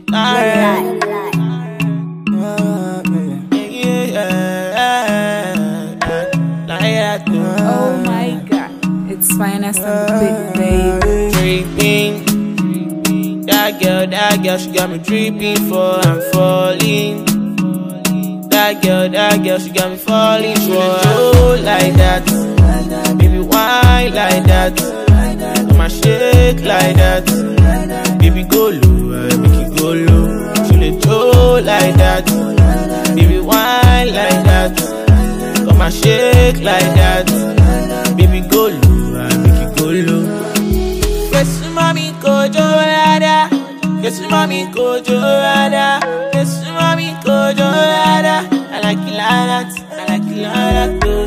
the car. Oh my god, it's finest and big baby. Dreaming, that girl, that girl, she got me dreaming for I'm falling. That girl, that girl, she got me falling for. Oh, like that, baby, why like that? Do my shake like that, baby, go low. like that. Baby, wine like that. Come and shake like that. Baby, go low, I make you go low. Yes, mommy, go jo rada. Yes, mommy, go jo rada. Yes, mommy, go jo rada. I like it like that. I like it like that.